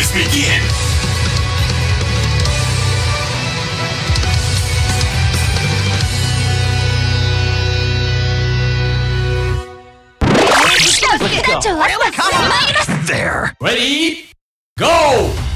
matches begin! There! Ready? Go!